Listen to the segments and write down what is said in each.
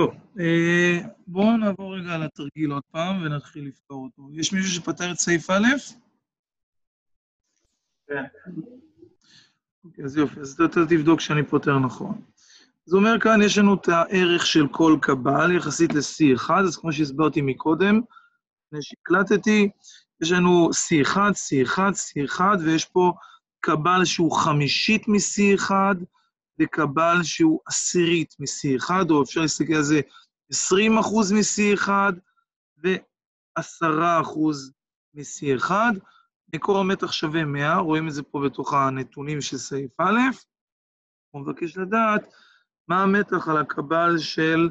טוב, אה, בואו נעבור רגע על התרגיל עוד פעם ונתחיל לפתור אותו. יש מישהו שפתר את סעיף א'? כן. אוקיי, אז יופי, אז אתה תבדוק שאני פותר נכון. זה אומר כאן, יש לנו את הערך של כל קבל יחסית ל-C1, אז כמו שהסברתי מקודם, לפני שהקלטתי, יש לנו C1, C1, C1, ויש פה קבל שהוא חמישית מ-C1, וקבל שהוא עשירית מ-C1, או אפשר להסתכל על זה 20 אחוז מ-C1 ו-10 אחוז מ-C1. מקור המתח שווה 100, רואים את זה פה בתוך הנתונים של סעיף א', הוא מבקש לדעת מה המתח על הקבל של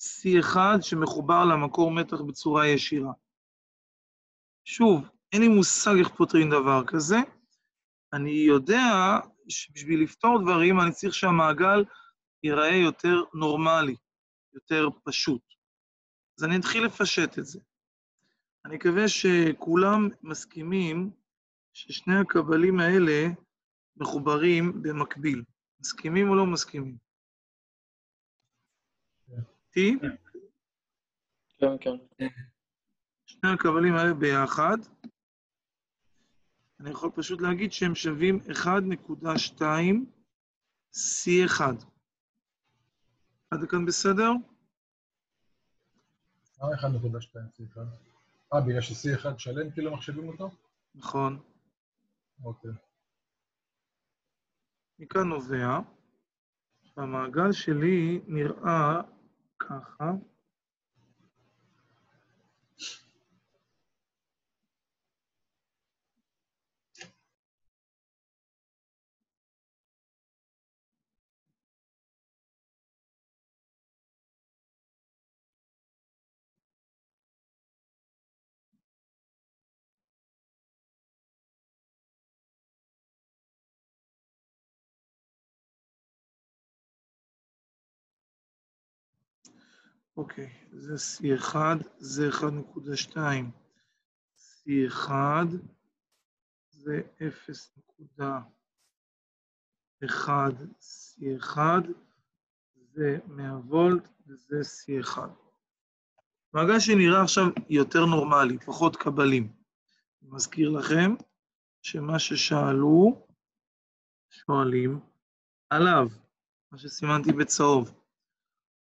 C1 שמחובר למקור מתח בצורה ישירה. שוב, אין לי מושג איך פותרים דבר כזה. אני יודע שבשביל לפתור דברים אני צריך שהמעגל ייראה יותר נורמלי, יותר פשוט. אז אני אתחיל לפשט את זה. אני מקווה שכולם מסכימים ששני הקבלים האלה מחוברים במקביל. מסכימים או לא מסכימים? איתי? כן, כן. שני הקבלים האלה ביחד, אני יכול פשוט להגיד שהם שווים 1.2 C1. עד כאן בסדר? מה 1.2 C1? אה, בגלל ש-C1 שלם כאילו מחשבים אותו? נכון. אוקיי. מכאן נובע שהמעגל שלי נראה ככה. אוקיי, זה C1, זה 1.2. C1 זה 0.1 C1, זה 100 וולט וזה C1. מעגל שנראה עכשיו יותר נורמלי, פחות קבלים. אני מזכיר לכם שמה ששאלו, שואלים עליו, מה שסימנתי בצהוב.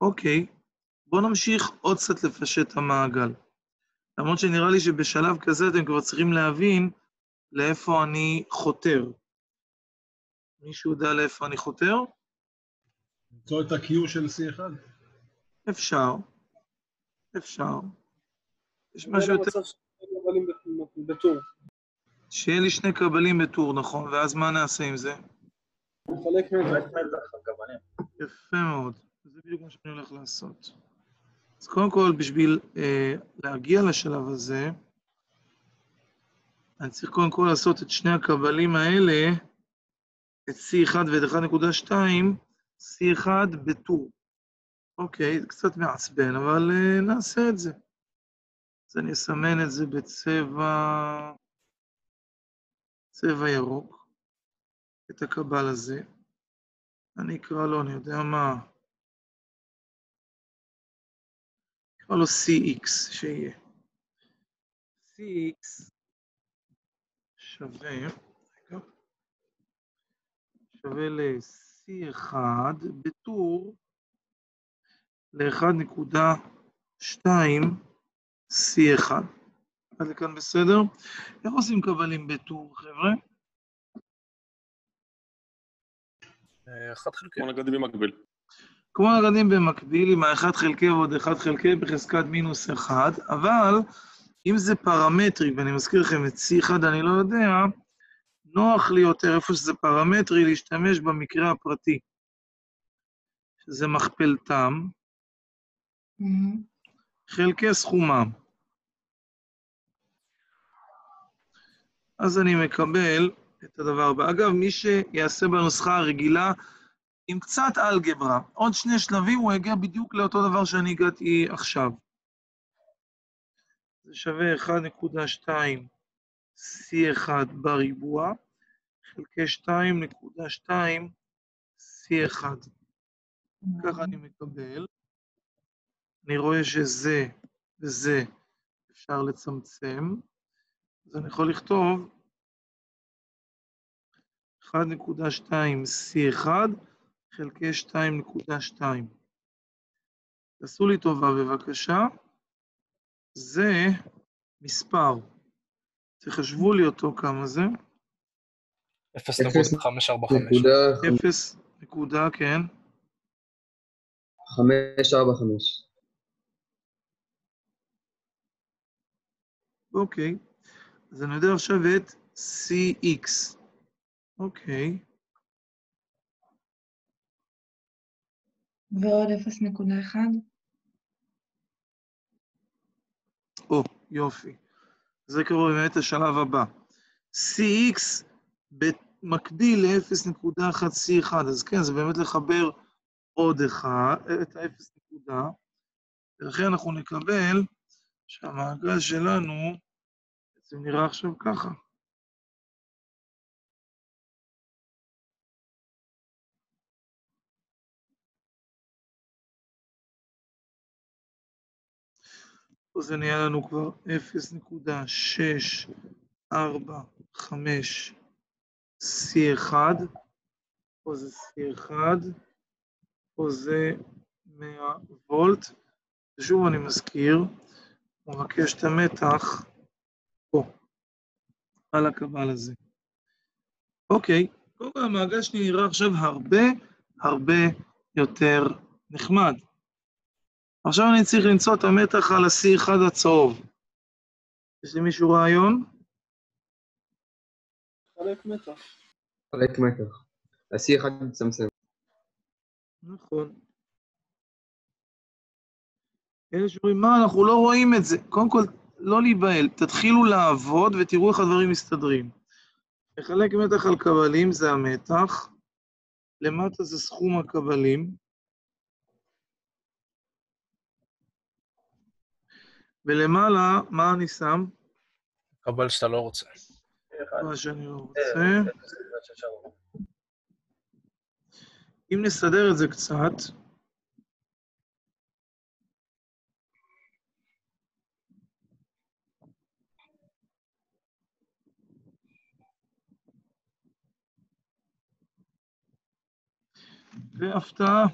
אוקיי, בואו נמשיך עוד קצת לפשט את המעגל. למרות שנראה לי שבשלב כזה אתם כבר צריכים להבין לאיפה אני חותר. מישהו יודע לאיפה אני חותר? למצוא את ה-Q של C1. אפשר. אפשר. יש משהו יותר... בטור. שיהיה לי שני קבלים בטור, נכון, ואז מה נעשה עם זה? נחלק מזה. יפה מאוד. זה בדיוק מה שאני הולך לעשות. אז קודם כל, בשביל אה, להגיע לשלב הזה, אני צריך קודם כל לעשות את שני הקבלים האלה, את C1 ואת 1.2, C1 בטור. אוקיי, זה קצת מעצבן, אבל אה, נעשה את זה. אז אני אסמן את זה בצבע... צבע ירוק, את הקבל הזה. אני אקרא לו, אני יודע מה, נקרא לו CX שיהיה. CX שווה, רגע, שווה ל-C1 בטור ל-1.2 C1. עד לכאן בסדר? איך עושים קבלים בטור, חבר'ה? אחד חלקי. כמו נגדים במקביל. כמו נגדים במקביל, עם ה-1 חלקי ועוד 1 חלקי בחזקת מינוס 1, אבל אם זה פרמטרי, ואני מזכיר לכם את C1 אני לא יודע, נוח לי יותר, איפה שזה פרמטרי, להשתמש במקרה הפרטי, שזה מכפלתם, חלקי סכומם. אז אני מקבל את הדבר הבא. אגב, מי שיעשה בנוסחה הרגילה, עם קצת אלגברה, עוד שני שלבים, הוא יגיע בדיוק לאותו דבר שאני הגעתי עכשיו. זה שווה 1.2 C1 בריבוע, חלקי 2.2 C1. ככה אני מקבל. אני רואה שזה וזה אפשר לצמצם, אז אני יכול לכתוב 1.2 C1 חלקי 2.2. תעשו לי טובה בבקשה, זה מספר. תחשבו לי אותו כמה זה. 0.545. 0 נקודה, כן. 545. אוקיי. אז אני יודע עכשיו את CX. אוקיי. ועוד 0.1. או, יופי. זה כבר באמת השלב הבא. CX במקביל ל-0.1 C1, אז כן, זה באמת לחבר עוד אחד, את ה-0 נקודה, ולכן אנחנו נקבל שהמעגל שלנו בעצם נראה עכשיו ככה. פה זה נהיה לנו כבר 0.645 C1, פה זה C1, פה זה 100 וולט, ושוב אני מזכיר, הוא מבקש את המתח פה, על הקבל הזה. אוקיי, קודם כל המעגל שלי נראה עכשיו הרבה הרבה יותר נחמד. עכשיו אני צריך למצוא את המתח על ה-C1 הצהוב. יש למישהו רעיון? חלק מתח. חלק מתח. ה-C1 מצמצם. נכון. אלה שאומרים, מה, אנחנו לא רואים את זה. קודם כל, לא להיבהל, תתחילו לעבוד ותראו איך הדברים מסתדרים. לחלק מתח על קבלים זה המתח, למטה זה סכום הקבלים, ולמעלה, מה אני שם? קבל שאתה לא רוצה. מה שאני לא רוצה. אם נסדר את זה קצת, והפתעה,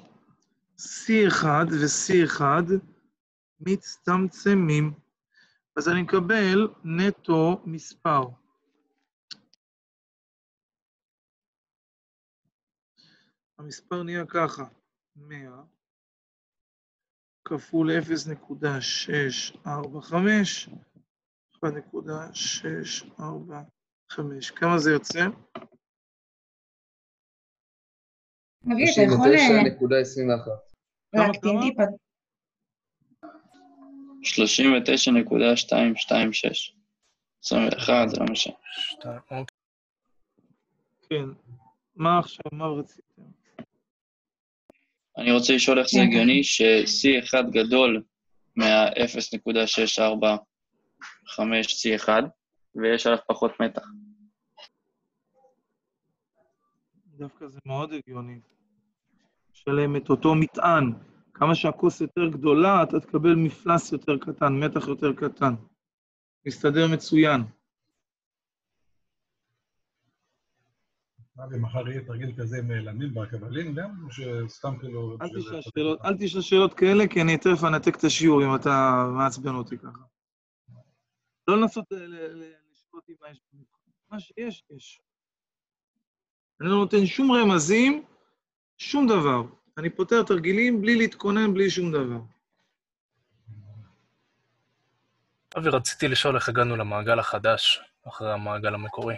C1 ו-C1 מצטמצמים. אז אני מקבל נטו מספר. המספר נהיה ככה, 100 כפול 0.645, 1.645. כמה זה יוצא? אבי, אתה יכול אה, 39.21. להקטין? טיפה? 39.226. 21, זה לא משנה. שתיים, אוקיי. כן. מה עכשיו, מה רציתם? אני רוצה לשאול איך זה כן. הגיוני ש-C1 גדול מה-0.645 C1 ויש עליו פחות מתח. דווקא זה מאוד הגיוני. שלם את אותו מטען. כמה שהכוס יותר גדולה, אתה תקבל מפלס יותר קטן, מתח יותר קטן. מסתדר מצוין. אבי, מחר יהיה תרגיל כזה עם נעלמים בקבלים גם, או שסתם כאילו... אל תשאל שאלות, כאלה, כי אני תכף אנתק את השיעור אם אתה מעצבן אותי ככה. לא לנסות ל- ל- ל- לשאול אותי מה יש. מה שיש, יש. אני לא נותן שום רמזים, שום דבר. אני פותר תרגילים בלי להתכונן, בלי שום דבר. אבי, רציתי לשאול איך הגענו למעגל החדש, אחרי המעגל המקורי.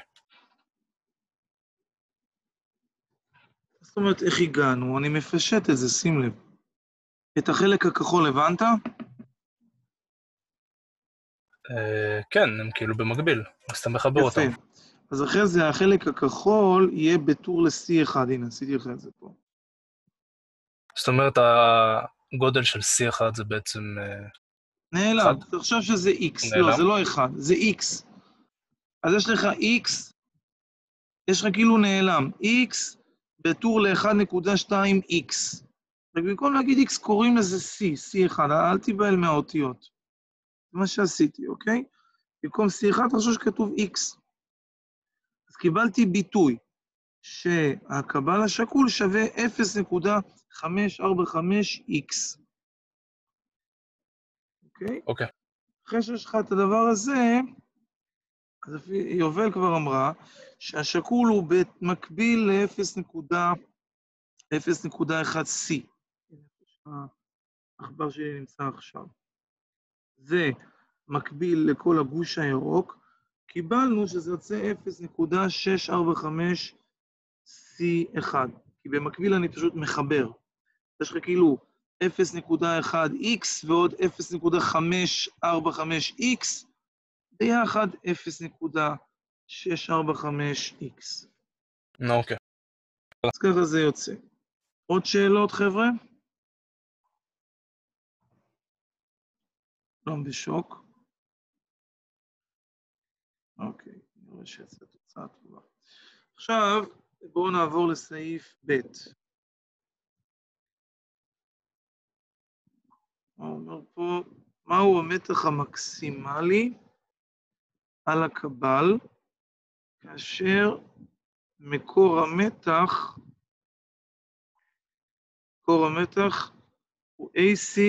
זאת אומרת, איך הגענו? אני מפשט את זה, שים לב. את החלק הכחול הבנת? אה, כן, הם כאילו במקביל, אז אתה מחבר אותם. יפה. אז אחרי זה החלק הכחול יהיה בטור ל-C1, הנה, עשיתי לך את זה פה. זאת אומרת, הגודל של C1 זה בעצם... אה, נעלם, אחד. תחשוב שזה X. נעלם? לא, זה לא אחד, זה X. אז יש לך X, יש לך כאילו נעלם. X בטור ל-1.2X. רק במקום להגיד x קוראים לזה c, c1, אל תיבהל מהאותיות. זה מה שעשיתי, אוקיי? במקום c1 תחשוב שכתוב x. אז קיבלתי ביטוי שהקבל השקול שווה 0.545x. אוקיי? אוקיי. אחרי שיש לך את הדבר הזה, אז יובל כבר אמרה שהשקול הוא במקביל ל-0.1c. העכבר שלי נמצא עכשיו. זה מקביל לכל הגוש הירוק, קיבלנו שזה יוצא 0.645C1, כי במקביל אני פשוט מחבר. יש לך כאילו 0.1x ועוד 0.545x, ביחד 0.645x. נו, אוקיי. אז ככה זה יוצא. עוד שאלות, חבר'ה? לא בשוק. אוקיי, רואה שיצאה תוצאה טובה. עכשיו, בואו נעבור לסעיף ב'. הוא אומר פה? מהו המתח המקסימלי על הקבל כאשר מקור המתח, מקור המתח הוא AC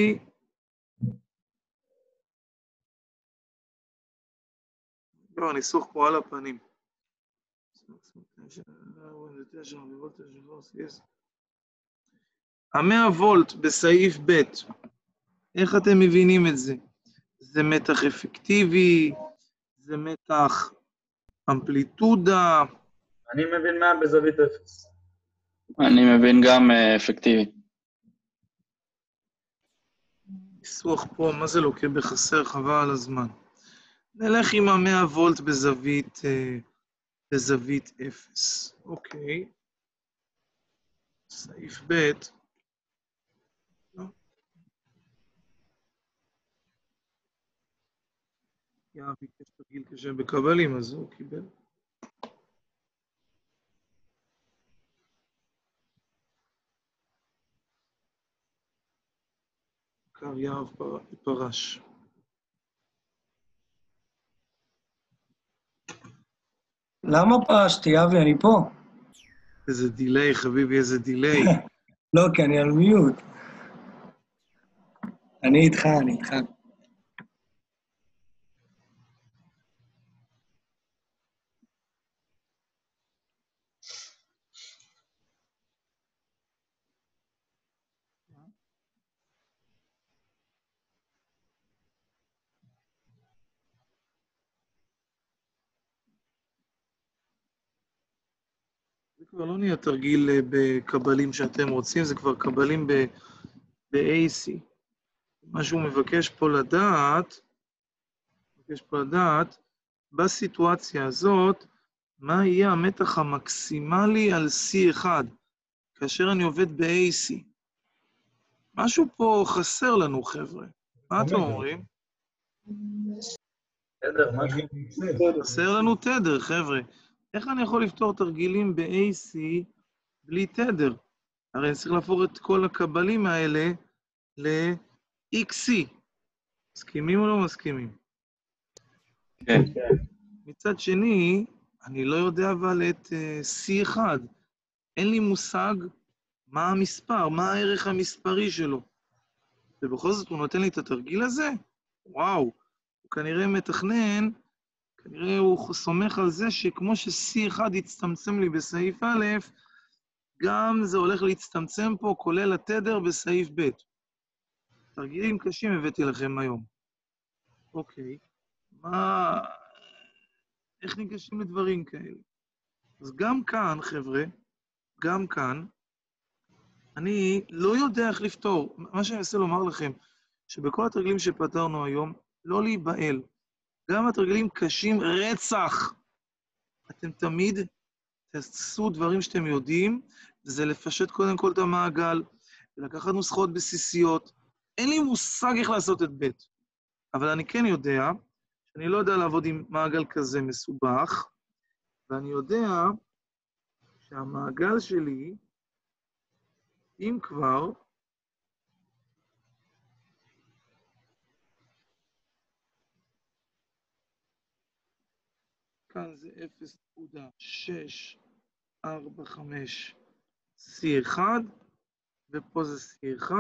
לא, הניסוח פה על הפנים. המאה וולט בסעיף ב', איך אתם מבינים את זה? זה מתח אפקטיבי, זה מתח אמפליטודה, אני מבין מה בזווית אפס. אני מבין גם אה, אפקטיבי. ניסוח פה, מה זה לוקה בחסר? חבל על הזמן. נלך עם המאה וולט בזווית, אה, בזווית אפס. אוקיי. סעיף ב'. לא. יאב ביקש תרגיל קשה בקבלים, אז הוא קיבל. קר יהב פר- פרש. למה פרשתי, אבי? אני פה. איזה דיליי, חביבי, איזה דיליי. לא, כי אני על מיוט. אני איתך, אני איתך. כבר לא נהיה תרגיל אה, בקבלים שאתם רוצים, זה כבר קבלים ב- ב-AC. מה שהוא מבקש פה לדעת, מבקש פה לדעת, בסיטואציה הזאת, מה יהיה המתח המקסימלי על C1, כאשר אני עובד ב-AC. משהו פה חסר לנו, חבר'ה. מה אתם אומרים? בסדר, משהו. חסר לנו תדר, חבר'ה. איך אני יכול לפתור תרגילים ב-AC בלי תדר? הרי אני צריך להפוך את כל הקבלים האלה ל-XC. מסכימים או לא מסכימים? כן. מצד שני, אני לא יודע אבל את uh, C1. אין לי מושג מה המספר, מה הערך המספרי שלו. ובכל זאת הוא נותן לי את התרגיל הזה? וואו, הוא כנראה מתכנן, כנראה הוא סומך על זה שכמו ש-C1 הצטמצם לי בסעיף א', גם זה הולך להצטמצם פה, כולל התדר בסעיף ב'. תרגילים קשים הבאתי לכם היום. אוקיי, מה... איך ניגשים לדברים כאלה? אז גם כאן, חבר'ה, גם כאן, אני לא יודע איך לפתור. מה שאני מנסה לומר לכם, שבכל התרגילים שפתרנו היום, לא להיבהל. גם התרגילים קשים רצח. אתם תמיד תעשו דברים שאתם יודעים, וזה לפשט קודם כל את המעגל, ולקחת נוסחאות בסיסיות. אין לי מושג איך לעשות את ב', אבל אני כן יודע שאני לא יודע לעבוד עם מעגל כזה מסובך, ואני יודע שהמעגל שלי, אם כבר, כאן זה 0.645 C1, ופה זה C1,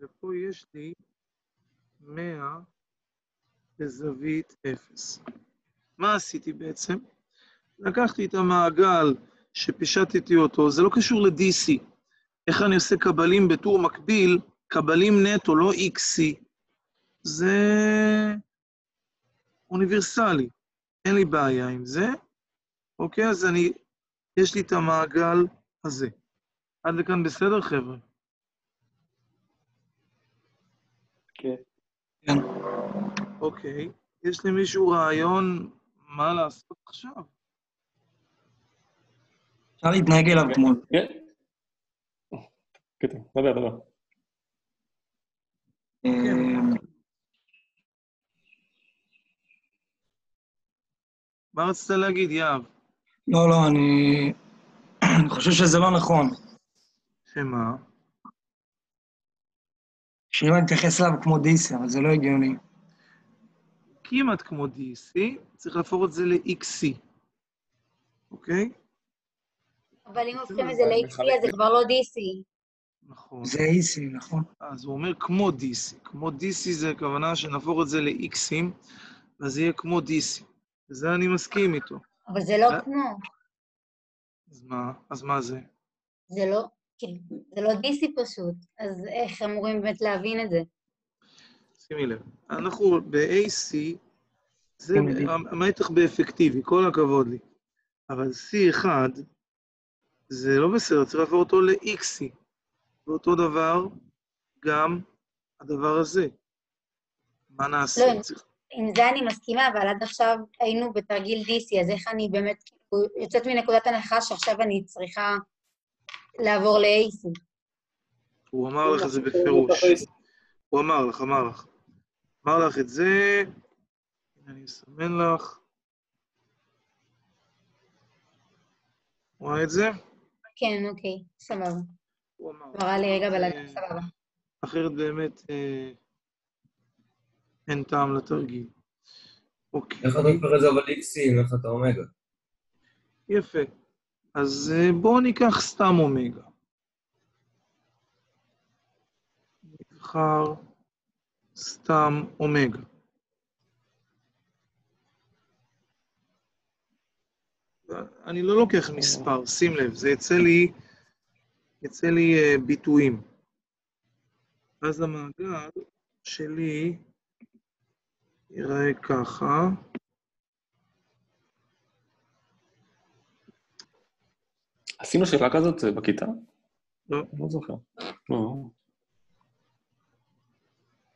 ופה יש לי 100 בזווית 0. מה עשיתי בעצם? לקחתי את המעגל שפישטתי אותו, זה לא קשור ל-DC. איך אני עושה קבלים בטור מקביל, קבלים נטו, לא XC. זה אוניברסלי, אין לי בעיה עם זה. אוקיי, אז אני, יש לי את המעגל הזה. עד לכאן בסדר, חבר'ה? כן. כן. אוקיי. יש למישהו רעיון מה לעשות עכשיו? אפשר להתנהג אליו כמו... כן. קטע, דבר, דבר. מה רצית להגיד, יהב? לא, לא, אני... אני חושב שזה לא נכון. שמה? שאם אני אתייחס אליו כמו דיסי, אבל זה לא הגיוני. כמעט כמו DC, צריך להפוך את זה ל-XC, אוקיי? אבל אם הופכים את זה ל-XC, אז זה כבר לא DC. נכון. זה איסי, נכון? אז הוא אומר כמו DC. כמו DC זה הכוונה שנהפוך את זה ל-X'ים, אז יהיה כמו DC. וזה אני מסכים איתו. אבל זה לא אה? כמו. אז מה? אז מה זה? זה לא, כאילו, זה לא DC פשוט. אז איך אמורים באמת להבין את זה? שימי לב, אנחנו ב-AC, זה כן. המתח באפקטיבי, כל הכבוד לי. אבל C1, זה לא בסדר, צריך להפוך אותו ל-XC. ואותו דבר גם הדבר הזה. מה נעשה? לא, צריך... עם זה אני מסכימה, אבל עד עכשיו היינו בתרגיל DC, אז איך אני באמת כאילו יוצאת מנקודת הנחה שעכשיו אני צריכה לעבור ל-AC? הוא אמר לך את זה בפירוש. הוא אמר לך, אמר לך. אמר לך את זה, אני אסמן לך. רואה את זה? כן, אוקיי, סבבה. הוא אמר. היה לי רגע בלגן, אה, סבבה. אחרת באמת אה, אין טעם לתרגיל. אוקיי, איך אתה הופך את זה אבל איקסים, איך אתה אומגה? יפה. אז אה, בואו ניקח סתם אומגה. נבחר סתם אומגה. אני לא לוקח מספר, שים לב, זה יצא לי, יצא לי אה, ביטויים. אז המעגל שלי ייראה ככה. עשינו שאלה כזאת אה, בכיתה? לא. לא זוכר. לא.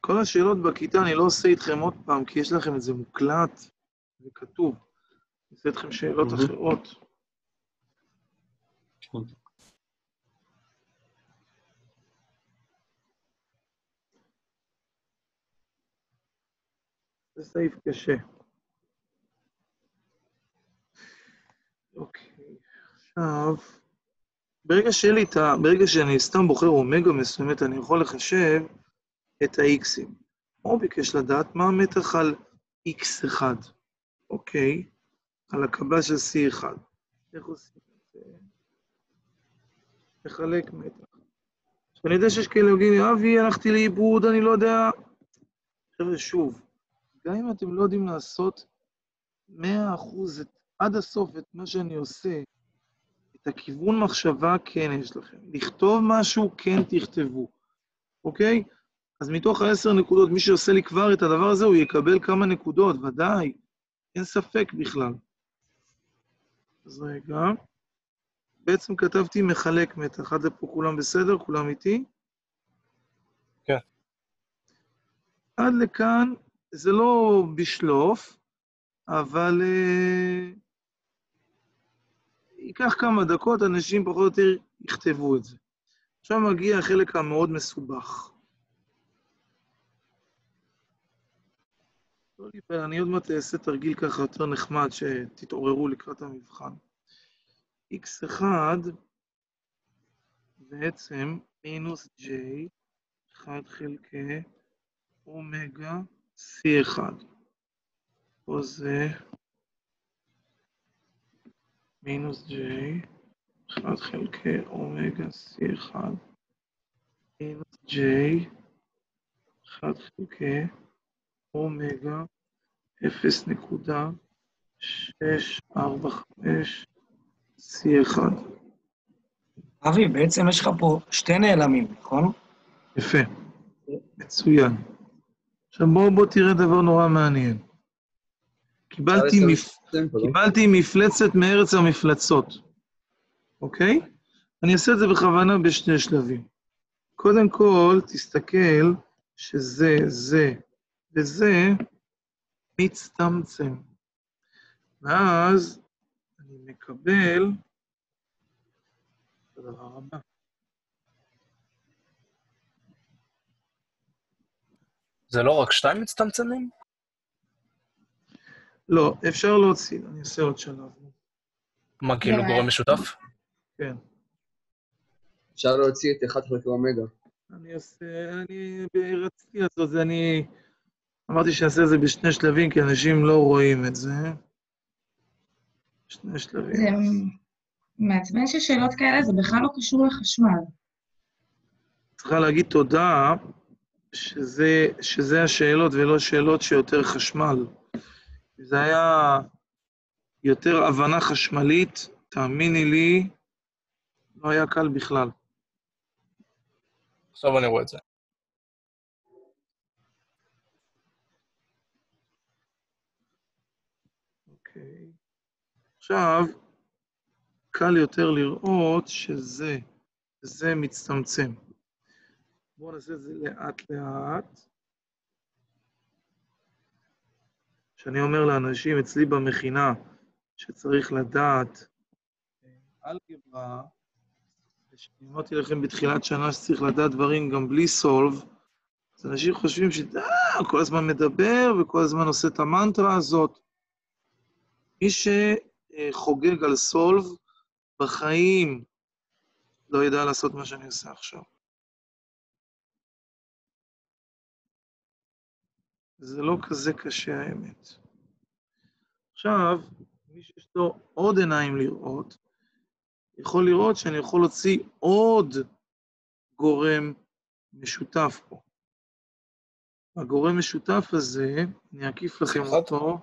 כל השאלות בכיתה אני לא עושה איתכם עוד פעם, כי יש לכם את זה מוקלט וכתוב. אני אעשה איתכם שאלות. אחרות. זה סעיף קשה. אוקיי, עכשיו, ברגע שיהיה לי את ה... ברגע שאני סתם בוחר אומגה מסוימת, אני יכול לחשב את ה-x'ים. הוא ביקש לדעת מה המתח על x1, אוקיי? על הקבלה של c1. איך עושים את זה? לחלק מתח. עכשיו, אני יודע שיש כאלה לי, אבי, הלכתי לאיבוד, אני לא יודע... חבר'ה, שוב, גם אם אתם לא יודעים לעשות 100% את, עד הסוף את מה שאני עושה, את הכיוון מחשבה כן יש לכם. לכתוב משהו, כן תכתבו, אוקיי? אז מתוך העשר נקודות, מי שעושה לי כבר את הדבר הזה, הוא יקבל כמה נקודות, ודאי, אין ספק בכלל. אז רגע. בעצם כתבתי מחלק מתח. עד לפה כולם בסדר? כולם איתי? כן. עד לכאן זה לא בשלוף, אבל uh, ייקח כמה דקות, אנשים פחות או יותר יכתבו את זה. עכשיו מגיע החלק המאוד מסובך. לא אני עוד מעט אעשה תרגיל ככה יותר נחמד, שתתעוררו לקראת המבחן. x1 בעצם מינוס j, 1 חלקי אומגה c1. פה זה מינוס J, 1 חלקי אומגה C1, מינוס J, 1 חלקי אומגה 0.645 C1. אבי, בעצם יש לך פה שתי נעלמים, נכון? יפה, מצוין. עכשיו בואו בוא תראה דבר נורא מעניין. קיבלתי, מפ... קיבלתי מפלצת מארץ המפלצות, אוקיי? אני אעשה את זה בכוונה בשני שלבים. קודם כל, תסתכל שזה, זה וזה מצטמצם. ואז אני מקבל את הדבר הבא. זה לא רק שתיים מצטמצמים? לא, אפשר להוציא, אני אעשה עוד שלב. מה, כאילו גורם משותף? כן. אפשר להוציא את 1 חלקי אומגה. אני אעשה, אני רציתי לעשות זה, אני אמרתי שאעשה את זה בשני שלבים, כי אנשים לא רואים את זה. שני שלבים. זה מעצבן ששאלות כאלה זה בכלל לא קשור לחשמל. צריכה להגיד תודה שזה, שזה השאלות ולא שאלות שיותר חשמל. זה היה יותר הבנה חשמלית, תאמיני לי, לא היה קל בכלל. עכשיו אני רואה את זה. אוקיי. עכשיו, קל יותר לראות שזה, זה מצטמצם. בואו נעשה את זה לאט-לאט. כשאני אומר לאנשים אצלי במכינה שצריך לדעת אלגברה, כשאני אמרתי לכם בתחילת שנה שצריך לדעת דברים גם בלי סולב, אז אנשים חושבים שהוא כל הזמן מדבר וכל הזמן עושה את המנטרה הזאת. מי שחוגג על סולב, בחיים לא ידע לעשות מה שאני עושה עכשיו. זה לא כזה קשה, האמת. עכשיו, מי שיש לו עוד עיניים לראות, יכול לראות שאני יכול להוציא עוד גורם משותף פה. הגורם משותף הזה, אני אקיף לכם אותו.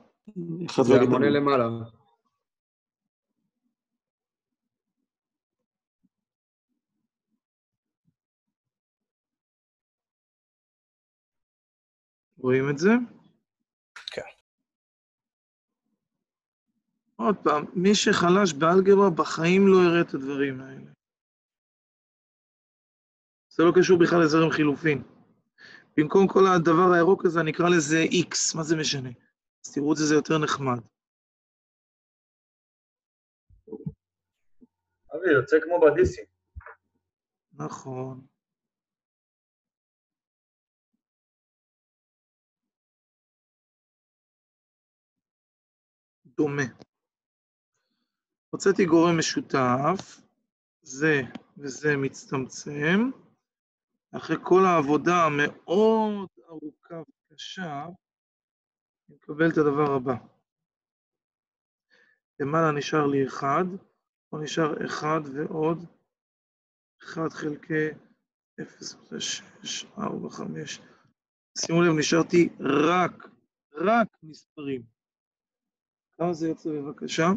זה המונה למעלה. רואים את זה? כן. עוד פעם, מי שחלש באלגברה בחיים לא יראה את הדברים האלה. זה לא קשור בכלל לזרם חילופין. במקום כל הדבר הירוק הזה, אני אקרא לזה X, מה זה משנה? אז תראו את זה, זה יותר נחמד. אבי, יוצא כמו בדיסים. נכון. דומה. הוצאתי גורם משותף, זה וזה מצטמצם. אחרי כל העבודה המאוד ארוכה וקשה, אני מקבל את הדבר הבא. למעלה נשאר לי אחד, פה נשאר אחד ועוד אחד חלקי 0.6, 4, 5. שימו לב, נשארתי רק, רק מספרים. כמה זה יוצא בבקשה? 39.209.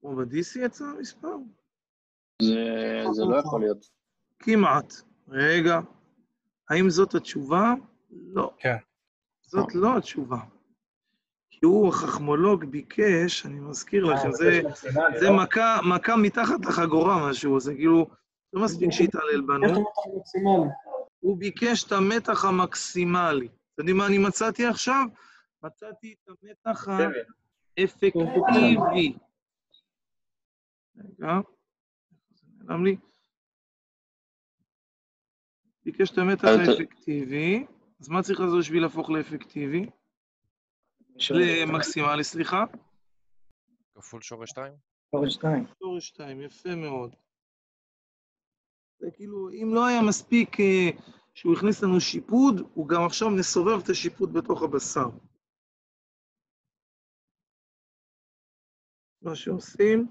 כמו ב-DC יצא המספר? זה, זה לא יכול להיות. כמעט. רגע, האם זאת התשובה? לא. כן. זאת לא התשובה. כי הוא, החכמולוג, ביקש, אני מזכיר לכם, זה, זה מכה, מכה מתחת לחגורה משהו, זה כאילו, לא מספיק שיתעלל בנו. הוא ביקש את המתח המקסימלי. אתם יודעים מה אני מצאתי עכשיו? מצאתי את המתח האפקטיבי. רגע, זה נעלם לי. ביקש את המתח האפקטיבי, אז מה צריך לעשות בשביל להפוך לאפקטיבי? למקסימלי, סליחה? כפול שורש 2? שורש 2. שורש 2, יפה מאוד. זה כאילו, אם לא היה מספיק אה, שהוא הכניס לנו שיפוד, הוא גם עכשיו מסובב את השיפוד בתוך הבשר. מה שעושים,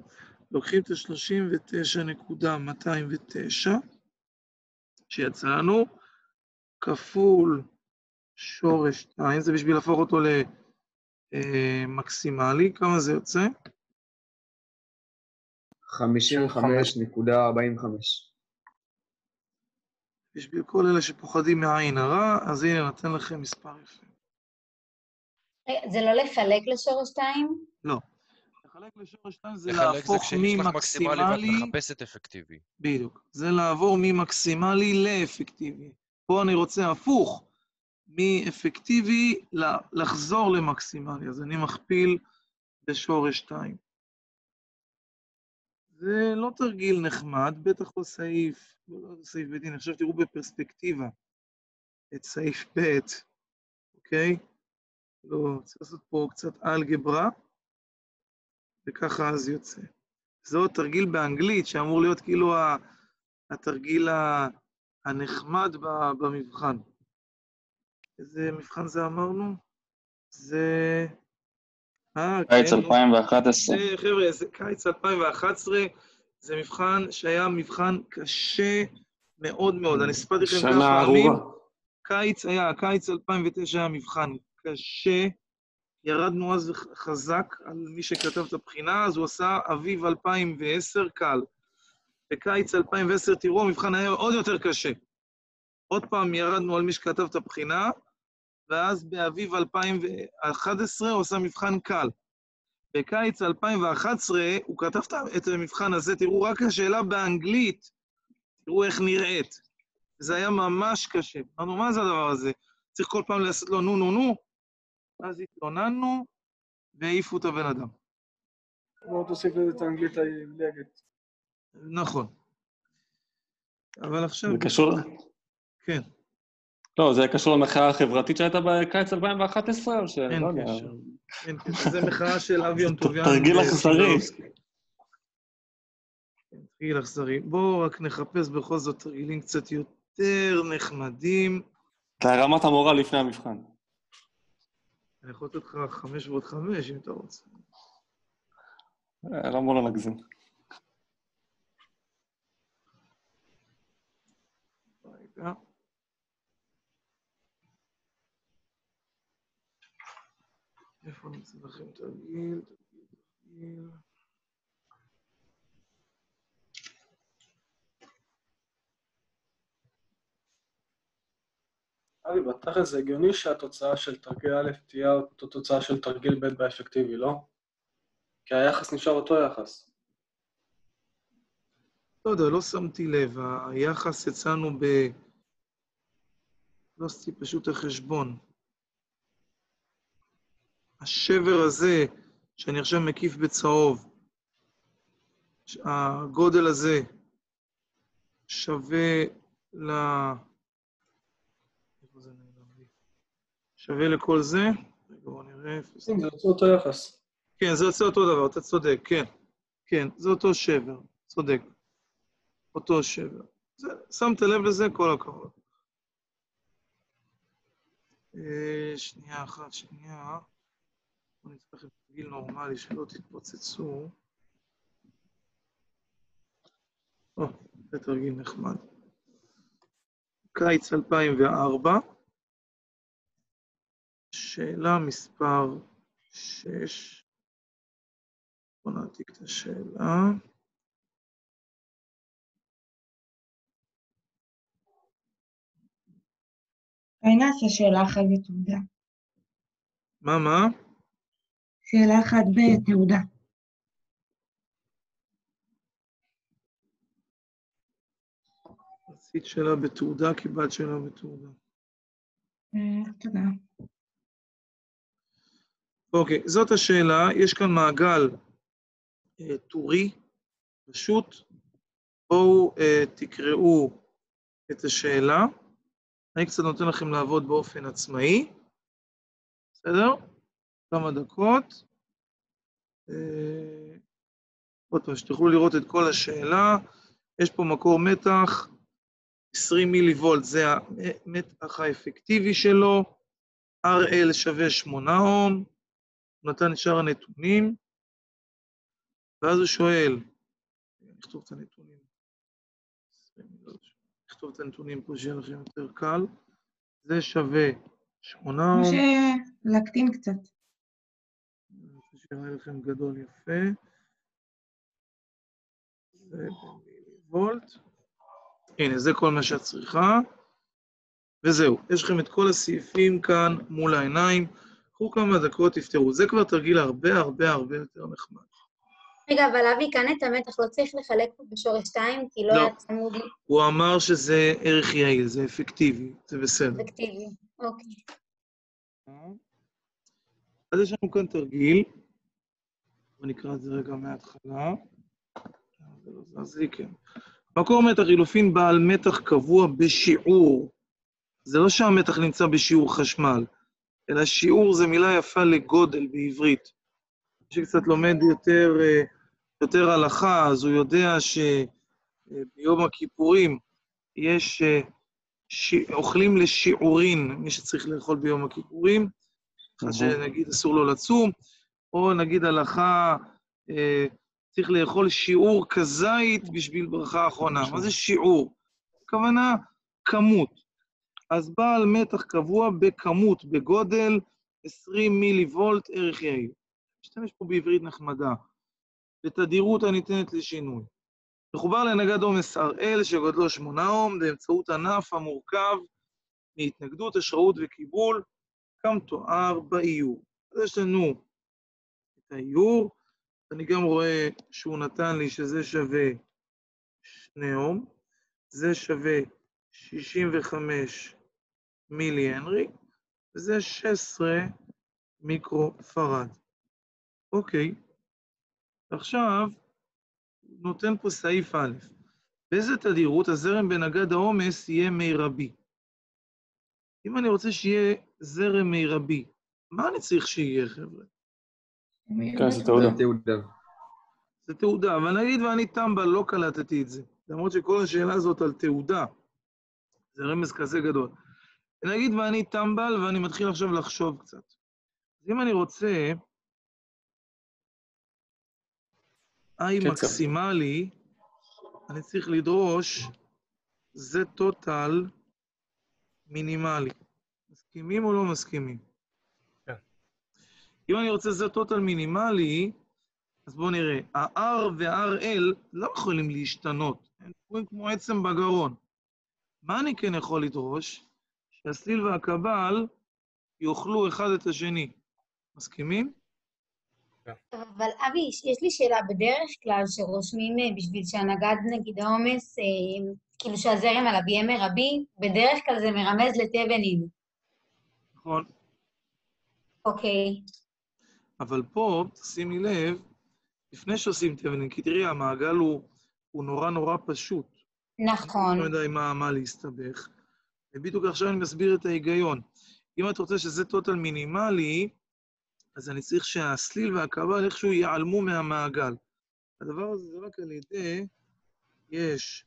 לוקחים את ה-39.209, שיצא לנו, כפול שורש 2, זה בשביל להפוך אותו למקסימלי, כמה זה יוצא? 55.45. בשביל כל אלה שפוחדים מעין הרע, אז הנה, נותן לכם מספר יפה. רגע, זה לא לחלק לשורש 2? לא. לחלק לשורש 2 זה לחלק זה להפוך כשנשלח מקסימלי ואת ממקסימלי... מחפשת אפקטיבי. בדיוק. זה לעבור ממקסימלי לאפקטיבי. פה אני רוצה הפוך, מאפקטיבי לחזור למקסימלי, אז אני מכפיל בשורש 2. זה לא תרגיל נחמד, בטח לא סעיף, לא סעיף בית דין. עכשיו תראו בפרספקטיבה את סעיף ב', אוקיי? לא, צריך לעשות פה קצת אלגברה, וככה אז יוצא. זה עוד תרגיל באנגלית, שאמור להיות כאילו התרגיל הנחמד במבחן. איזה מבחן זה אמרנו? זה... אה, קיץ כן, נו. 2011. זה, חבר'ה, זה קיץ 2011, זה מבחן שהיה מבחן קשה מאוד מאוד. אני סיפרתי לכם כמה פעמים. קיץ היה, קיץ 2009 היה מבחן קשה, ירדנו אז חזק על מי שכתב את הבחינה, אז הוא עשה אביב 2010 קל. בקיץ 2010, תראו, המבחן היה עוד יותר קשה. עוד פעם ירדנו על מי שכתב את הבחינה, ואז באביב 2011 הוא עשה מבחן קל. בקיץ 2011 הוא כתב את המבחן הזה, תראו, רק השאלה באנגלית, תראו איך נראית. זה היה ממש קשה. אמרנו, מה זה הדבר הזה? צריך כל פעם לעשות לו נו נו נו, אז התלוננו והעיפו את הבן אדם. בוא תוסיף לזה את האנגלית העילגת. נכון. אבל עכשיו... זה קשור? כן. לא, זה קשור למחאה החברתית שהייתה בקיץ 2011, או ש... אין לא. קשר. אין קשר. זה מחאה של אבי אונטוביאן. תרגיל אכזרי. כן, תרגיל אכזרי. בואו רק נחפש בכל זאת תרגילים קצת יותר נחמדים. זה רמת המורל לפני המבחן. אני יכול לתת לך חמש ועוד חמש, אם אתה רוצה. אה, למה לא נגזים? רגע. איפה נמצא לכם תרגיל? תרגיל, תרגיל. אבי, בתכל'ס זה הגיוני שהתוצאה של תרגיל א' תהיה אותו תוצאה של תרגיל ב' באפקטיבי, לא? כי היחס נשאר אותו יחס. לא יודע, לא שמתי לב, היחס יצאנו ב... לא עשיתי פשוט החשבון. השבר הזה, שאני עכשיו מקיף בצהוב, הגודל הזה שווה ל... איפה זה נעלם לי? שווה לכל זה? רגע, בואו נראה. אפס. זה יוצא אותו יחס. כן, זה יוצא אותו דבר, אתה צודק, כן. כן, זה אותו שבר, צודק. אותו שבר. זה, שמת לב לזה, כל הכבוד. אה, שנייה אחת, שנייה. בוא נצטרך גיל נורמלי, שלא תתפוצצו. או, זה תרגיל נחמד. קיץ 2004, שאלה מספר 6. בואו נעתיק את השאלה. אולי נעשה שאלה אחת בתעודה. מה, מה? שאלה אחת בתעודה. רצית שאלה בתעודה, קיבלת שאלה בתעודה. אה, תודה. אוקיי, זאת השאלה. יש כאן מעגל אה, טורי, פשוט. בואו אה, תקראו את השאלה. אני קצת נותן לכם לעבוד באופן עצמאי. בסדר? כמה דקות. אה, עוד פעם, שתוכלו לראות את כל השאלה. יש פה מקור מתח 20 מילי וולט זה המתח האפקטיבי שלו, RL שווה 8 אום, הוא נתן את שאר הנתונים, ואז הוא שואל, נכתוב את הנתונים, נכתוב את הנתונים פה שיהיה לכם יותר קל, זה שווה 8 כמו אום, להקטין קצת. שיראה לכם גדול יפה, זה במילי וולט, הנה זה כל מה שאת צריכה, וזהו, יש לכם את כל הסעיפים כאן מול העיניים, קחו כמה דקות, תפתרו. זה כבר תרגיל הרבה הרבה הרבה יותר נחמד. רגע, אבל אבי, כאן את המתח לא צריך לחלק פה בשורש 2, כי לא לא. היה צמוד הוא אמר שזה ערך יעיל, זה אפקטיבי, זה בסדר. אפקטיבי. אוקיי. אז יש לנו כאן תרגיל, נקרא את זה רגע מההתחלה. זה לא לי, כן. מקור מתח חילופין בעל מתח קבוע בשיעור. זה לא שהמתח נמצא בשיעור חשמל, אלא שיעור זה מילה יפה לגודל בעברית. מי שקצת לומד יותר, אה, יותר הלכה, אז הוא יודע שביום הכיפורים יש, אה, ש... אוכלים לשיעורין, מי שצריך לאכול ביום הכיפורים, אז שנגיד אסור לו לצום, או נגיד הלכה, אה, צריך לאכול שיעור כזית בשביל ברכה אחרונה. מה זה שיעור? הכוונה כמות. אז בעל מתח קבוע בכמות, בגודל, 20 מילי וולט, ערך יעיל. משתמש פה בעברית נחמדה. בתדירות הניתנת לשינוי. מחובר לנגד עומס RL שגודלו 8 אום באמצעות ענף המורכב מהתנגדות, השראות וקיבול, כמתואר באיור. אז יש לנו האיור, אני גם רואה שהוא נתן לי שזה שווה 2 אום, זה שווה 65 מילי הנרי, וזה 16 מיקרו-פרד. אוקיי, עכשיו נותן פה סעיף א', באיזה תדירות הזרם בנגד העומס יהיה מרבי? אם אני רוצה שיהיה זרם מרבי, מה אני צריך שיהיה, חבר'ה? כן, זה תעודה. תעודה. זה תעודה, אבל נגיד ואני טמבל, לא קלטתי את זה. למרות שכל השאלה הזאת על תעודה, זה רמז כזה גדול. נגיד ואני טמבל ואני מתחיל עכשיו לחשוב קצת. אז אם אני רוצה I. מקסימלי, אני צריך לדרוש זה טוטל מינימלי. מסכימים או לא מסכימים? אם אני רוצה זה טוטל מינימלי, אז בואו נראה. ה-R וה-RL לא יכולים להשתנות, הם קבועים כמו עצם בגרון. מה אני כן יכול לדרוש? שהסליל והקבל יאכלו אחד את השני. מסכימים? אבל אבי, יש לי שאלה, בדרך כלל שרושמים אה, בשביל שהנגד, נגיד העומס, אה, כאילו שהזרם עליו יהיה מרבי, בדרך כלל זה מרמז לתבנין. נכון. אוקיי. אבל פה, שימי לב, לפני שעושים תבנין, כי תראי, המעגל הוא, הוא נורא נורא פשוט. נכון. לא יודע מה, מה להסתבך. ובדיוק עכשיו אני מסביר את ההיגיון. אם את רוצה שזה טוטל מינימלי, אז אני צריך שהסליל והקבל איכשהו ייעלמו מהמעגל. הדבר הזה זה רק על ידי, יש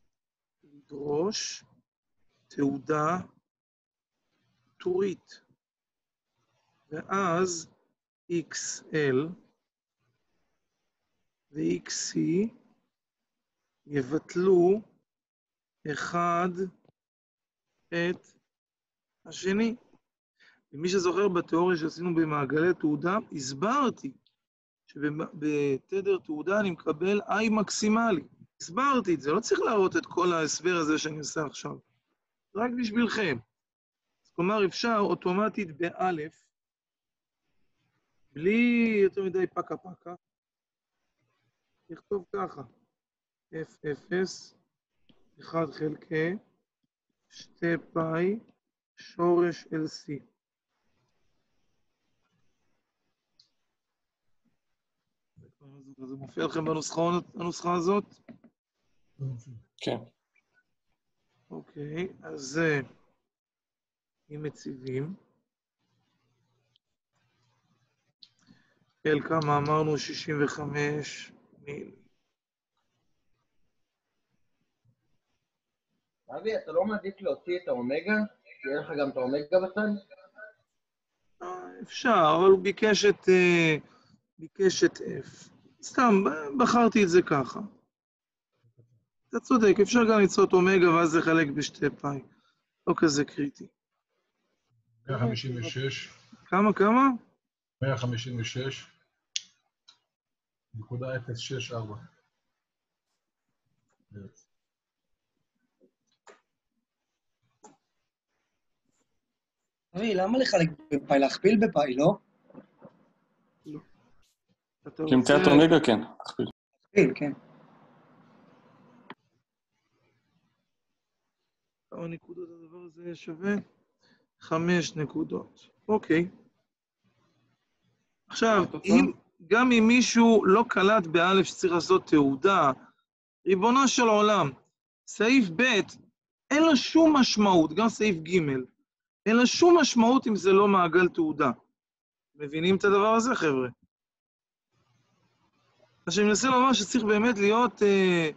לדרוש תעודה טורית. ואז XL ו-XC יבטלו אחד את השני. ומי שזוכר בתיאוריה שעשינו במעגלי תעודה, הסברתי שבתדר תעודה אני מקבל I מקסימלי. הסברתי את זה, לא צריך להראות את כל ההסבר הזה שאני עושה עכשיו. רק בשבילכם. אז כלומר, אפשר אוטומטית באלף, בלי יותר מדי פקה פקה, לכתוב ככה, F0, 1 חלקי, 2 פאי, שורש LC. זה מופיע לכם בנוסחה, הזאת? כן. אוקיי, אז אם מציבים. אל כמה אמרנו? 65 מיל. אבי, אתה לא מעדיף להוציא את האומגה? שיהיה לך גם את האומגה בצד? אפשר, אבל הוא ביקש את, אה, ביקש את F. סתם, בחרתי את זה ככה. אתה צודק, אפשר גם ליצור את אומגה ואז לחלק בשתי פאי. לא כזה קריטי. 156, כמה, כמה? 156, נקודה 064. אבי, למה לחלק בפאי? להכפיל בפאי, לא? למציאת רוצה- אומגה, כן. תכפיל. להכפיל, כן. כמה נקודות הדבר הזה שווה? חמש נקודות. אוקיי. עכשיו, אם, גם אם מישהו לא קלט באלף שצריך לעשות תעודה, ריבונו של עולם, סעיף ב', אין לו שום משמעות, גם סעיף ג', אין לו שום משמעות אם זה לא מעגל תעודה. מבינים את הדבר הזה, חבר'ה? אז שאני מנסה לומר שצריך באמת להיות אה,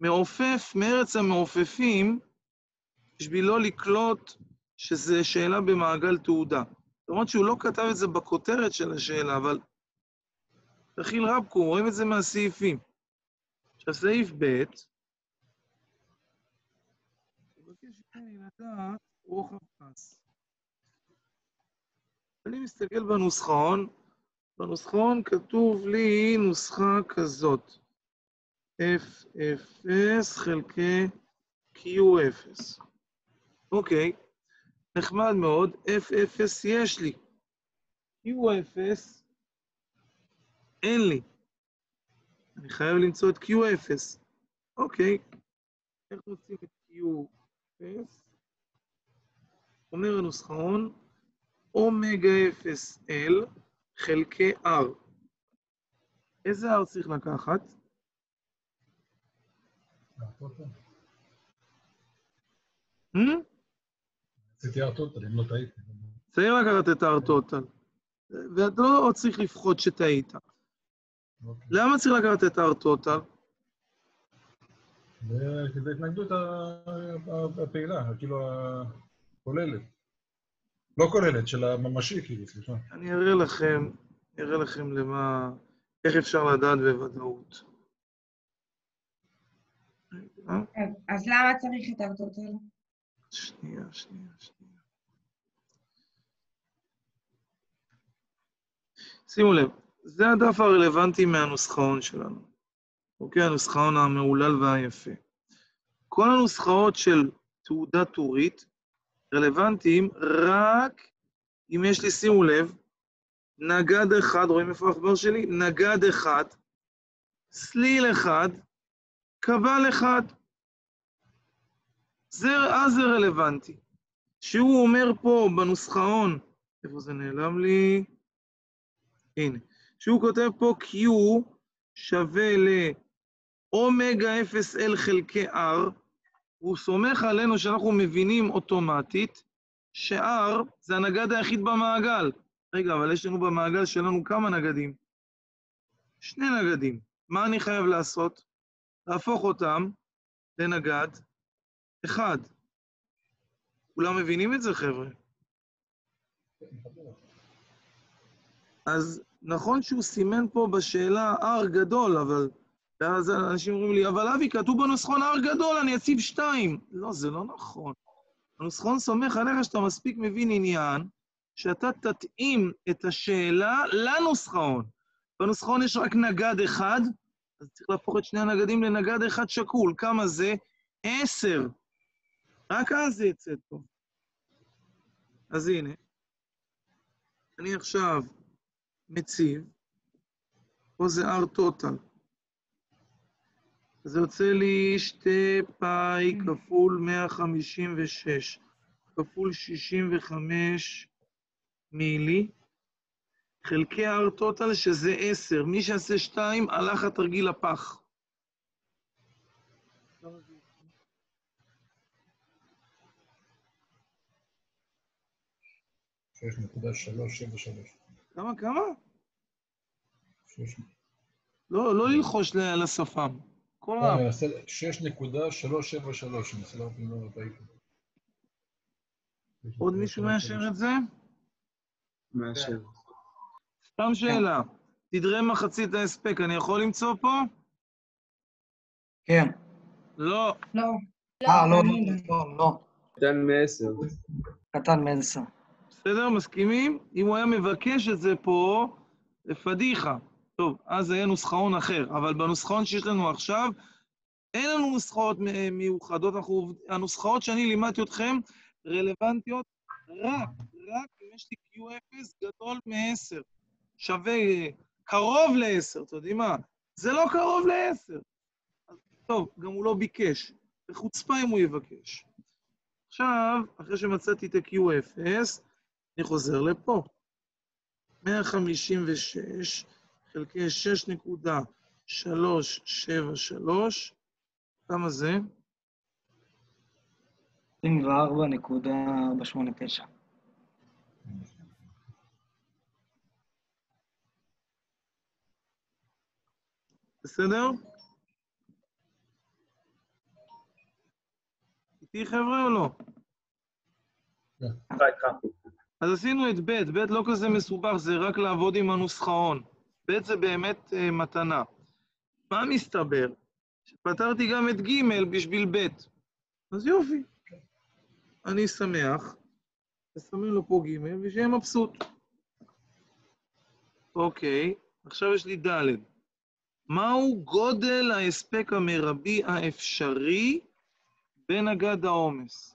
מעופף מארץ המעופפים, בשביל לא לקלוט שזה שאלה במעגל תעודה. למרות שהוא לא כתב את זה בכותרת של השאלה, אבל תכיל רבקו, רואים את זה מהסעיפים. עכשיו, סעיף ב', מבקש ממני לדעת רוחב פס. אני מסתכל בנוסחון, בנוסחון כתוב לי נוסחה כזאת, F0 חלקי Q0. אוקיי, נחמד מאוד, F0 יש לי. Q0 אין לי. אני חייב למצוא את Q0. אוקיי, איך מוצאים את Q0? אומר הנוסחאון, אומגה 0L חלקי R. איזה R צריך לקחת? Hmm? אם לא טעיתי. צריך לקחת את הארטוטל. ואתה לא צריך לפחות שטעית. למה צריך לקחת את הארטוטל? זה התנגדות ה- הפעילה, כאילו הכוללת. לא כוללת, של הממשי, כאילו, סליחה. אני אראה לכם, אראה לכם למה, איך אפשר לדעת בוודאות. אז- אז למה צריך את הארטוטל? שנייה, שנייה, שנייה. שימו לב, זה הדף הרלוונטי מהנוסחאון שלנו. אוקיי? הנוסחאון המהולל והיפה. כל הנוסחאות של תעודה טורית רלוונטיים רק אם יש לי, שימו לב, נגד אחד, רואים איפה העכבר שלי? נגד אחד, סליל אחד, קבל אחד. זה, אז זה רלוונטי. שהוא אומר פה בנוסחאון, איפה זה נעלם לי? הנה. שהוא כותב פה Q שווה לאומגה 0L חלקי R, והוא סומך עלינו שאנחנו מבינים אוטומטית ש-R זה הנגד היחיד במעגל. רגע, אבל יש לנו במעגל שלנו כמה נגדים? שני נגדים. מה אני חייב לעשות? להפוך אותם לנגד אחד. כולם מבינים את זה, חבר'ה? אז נכון שהוא סימן פה בשאלה R גדול, אבל... ואז אנשים אומרים לי, אבל אבי, כתוב בנוסחון R גדול, אני אציב שתיים. לא, זה לא נכון. הנוסחון סומך עליך שאתה מספיק מבין עניין, שאתה תתאים את השאלה לנוסחון. בנוסחון יש רק נגד אחד, אז צריך להפוך את שני הנגדים לנגד אחד שקול. כמה זה? עשר. רק אז זה יצא טוב. אז הנה, אני עכשיו מציב, פה זה R total. אז זה יוצא לי שתי פאי כפול 156, כפול 65 מילי, חלקי R total שזה 10. מי שעשה 2, הלך התרגיל לפח. שש נקודה שלוש שבע שלוש. כמה, כמה? לא, לא ללחוש ל- לשפם. כל לא, רב. אני אעשה 6.373, אני אעשה אם לא טעיתי. עוד מישהו מאשר את זה? מאשר. סתם שאלה. תדרי מחצית ההספק, אני יכול למצוא פה? כן. לא. לא. אה, לא, לא, לא, לא. קטן מעשר. קטן מעשר. בסדר? מסכימים? אם הוא היה מבקש את זה פה, זה פדיחה. טוב, אז זה יהיה נוסחאון אחר, אבל בנוסחאון שיש לנו עכשיו, אין לנו נוסחאות מיוחדות, אנחנו, הנוסחאות שאני לימדתי אתכם רלוונטיות רק, רק אם יש לי Q0 גדול מ-10, שווה קרוב ל-10, אתם יודעים מה? זה לא קרוב ל-10. טוב, גם הוא לא ביקש. זה חוצפה אם הוא יבקש. עכשיו, אחרי שמצאתי את ה-Q0, אני חוזר לפה. 156 חלקי 6.373, כמה זה? 24.489. בסדר? איתי חבר'ה או לא? אז עשינו את ב', ב' לא כזה מסובך, זה רק לעבוד עם הנוסחאון. ב' זה באמת uh, מתנה. מה מסתבר? שפתרתי גם את ג' בשביל ב'. אז יופי. אני שמח, נסמן לו פה ג' ושיהיה מבסוט. אוקיי, עכשיו יש לי ד'. מהו גודל ההספק המרבי האפשרי בנגד העומס?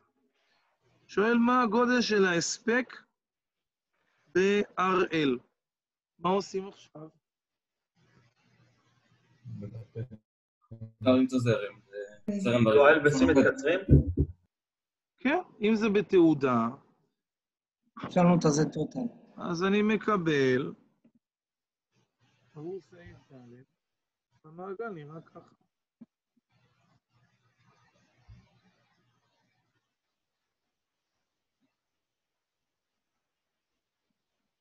שואל מה הגודל של ההספק ב-RL. מה עושים עכשיו? למצוא זרם. זה זרם בריא. שואל בשיא מתקצרים? כן, אם זה בתעודה, אפשר לנו את הזה טוטל. אז אני מקבל, עבור סעיף ד', המעגל נראה ככה.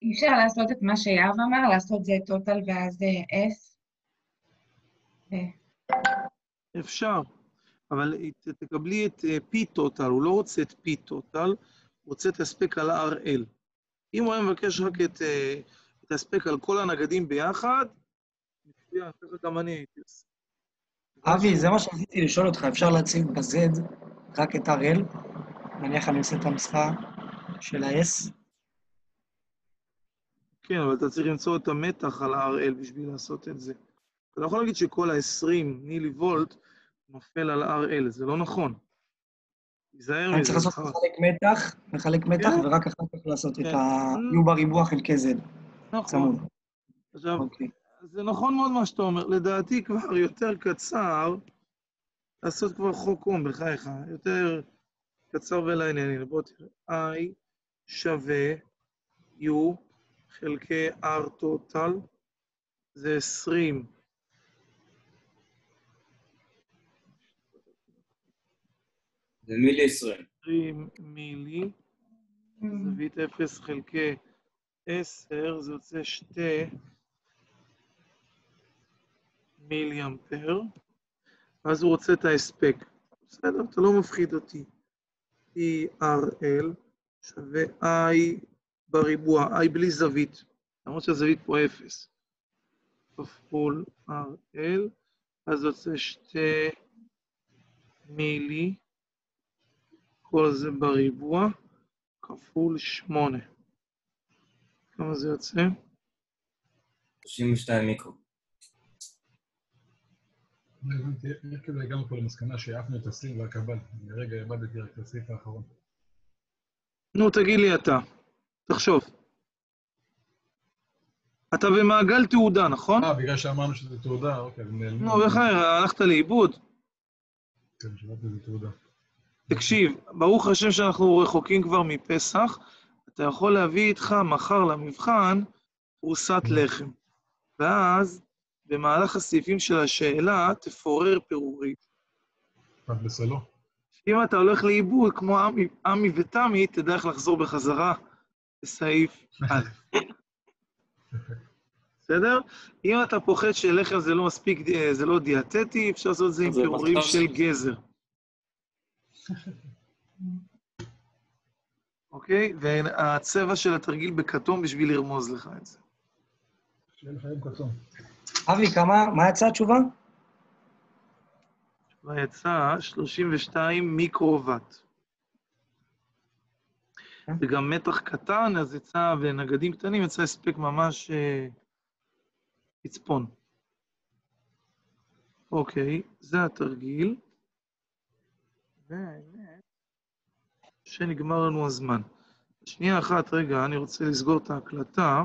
אי אפשר לעשות את מה שיהב אמר, לעשות זה טוטל ואז אה, S? ו- אפשר, אבל תקבלי את אה, P טוטל, הוא לא רוצה את P טוטל, הוא רוצה את ההספק על RL. אם הוא היה מבקש רק את, אה, את ההספק על כל הנגדים ביחד, מצוין, ככה גם אני הייתי עושה. אבי, זה מה שרציתי לשאול אותך, אפשר להציג ב-Z רק את RL? נניח אני עושה את הנוסחה של ה-S? כן, אבל אתה צריך למצוא את המתח על ה-RL בשביל לעשות את זה. אתה לא יכול להגיד שכל ה-20 נילי וולט נופל על RL, זה לא נכון. תיזהר אני מזה. צריך לעשות זכר. מחלק מתח, מחלק מתח, כן. ורק אחר כך לעשות את כן. ה-U בריבוע חלקי Z. נכון. עכשיו, אוקיי. זה נכון מאוד מה שאתה אומר. לדעתי כבר יותר קצר לעשות כבר חוק קום, בחייך. יותר קצר ולעניין. בוא תראה. I שווה U חלקי R טוטל, זה 20. זה מילי 20. 20 מילי, זווית 0 חלקי 10, זה יוצא 2 מילי אמפר, ואז הוא רוצה את ההספק. בסדר, אתה לא מפחיד אותי. ERL שווה I בריבוע, I בלי זווית, למרות שהזווית פה 0. כפול RL, אז זה יוצא 2 מילי, כל זה בריבוע, כפול 8. כמה זה יוצא? 32 מיקרו. לא הבנתי, איך כאילו הגענו פה למסקנה שהעפנו את הסיר והקבל. לרגע איבדתי רק את הסעיף האחרון. נו, תגיד לי אתה, תחשוב. אתה במעגל תעודה, נכון? אה, בגלל שאמרנו שזה תעודה, אוקיי. נו, איך הלכת לאיבוד? כן, שמעתי שזה תעודה. תקשיב, ברוך השם שאנחנו רחוקים כבר מפסח, אתה יכול להביא איתך מחר למבחן פרוסת לחם. ואז, במהלך הסעיפים של השאלה, תפורר פירורים. פת בסלו. אם אתה הולך לאיבוד, כמו עמי ותמי, תדע איך לחזור בחזרה לסעיף א'. בסדר? אם אתה פוחד שלחם זה לא מספיק, אה, זה לא דיאטטי, אפשר לעשות את זה עם פירורים של של- גזר. אוקיי? והצבע של התרגיל בכתום בשביל לרמוז לך את זה. שיהיה לך יום כתום. אבי, כמה, מה יצאה התשובה? ויצא 32 מיקרוואט. וגם מתח קטן, אז יצא, ונגדים קטנים, יצא הספק ממש אה, פצפון. אוקיי, זה התרגיל. והאמת שנגמר לנו הזמן. שנייה אחת, רגע, אני רוצה לסגור את ההקלטה.